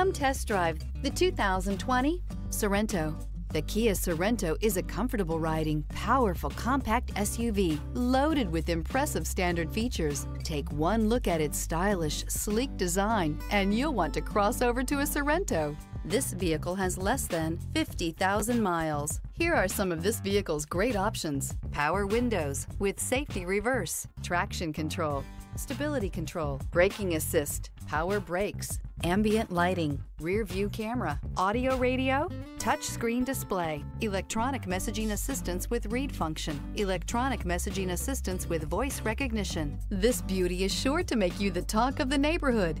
Come test drive the 2020 Sorento. The Kia Sorento is a comfortable riding, powerful compact SUV loaded with impressive standard features. Take one look at its stylish, sleek design and you'll want to cross over to a Sorento. This vehicle has less than 50,000 miles. Here are some of this vehicle's great options. Power windows with safety reverse, traction control, stability control, braking assist, power brakes, ambient lighting, rear view camera, audio radio, touchscreen display, electronic messaging assistance with read function, electronic messaging assistance with voice recognition. This beauty is sure to make you the talk of the neighborhood.